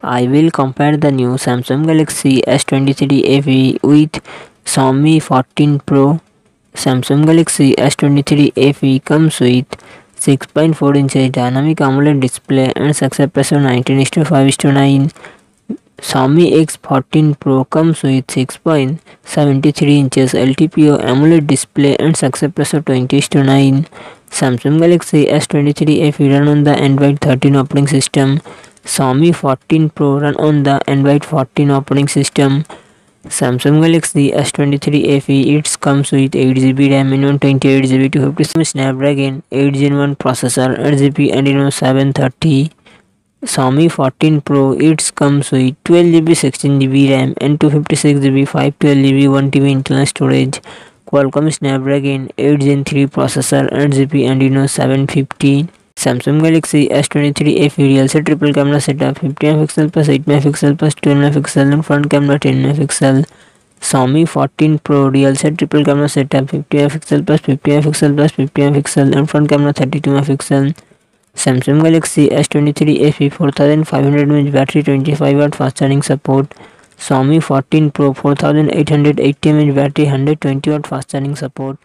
I will compare the new Samsung Galaxy S23 FE with Xiaomi 14 Pro. Samsung Galaxy S23 FE comes with 6.4 inches dynamic AMOLED display and success ratio 19:5:9. Xiaomi X14 Pro comes with 6.73 inches LTPO AMOLED display and success ratio 20:9. Samsung Galaxy S23 FE run on the Android 13 operating system. Xiaomi 14 Pro run on the Android 14 operating system. Samsung Galaxy S23 FE it comes with 8GB RAM and 128GB 256 Snapdragon 8 Gen 1 processor 8GB Adreno 730. Xiaomi 14 Pro it comes with 12GB 16GB RAM and 256GB 512GB 1TB internal storage. Qualcomm Snapdragon 8 Gen 3 processor 8GB Adreno 750. Samsung Galaxy S twenty three F E rear से triple camera setup fifty megapixel plus eight megapixel plus twelve megapixel and front camera ten megapixel Xiaomi fourteen Pro rear से triple camera setup fifty megapixel plus fifty megapixel plus fifty megapixel and front camera thirty two megapixel Samsung Galaxy S twenty three F E four thousand five hundred में battery twenty five watt fast charging support Xiaomi fourteen Pro four thousand eight hundred eighty M battery hundred twenty watt fast charging support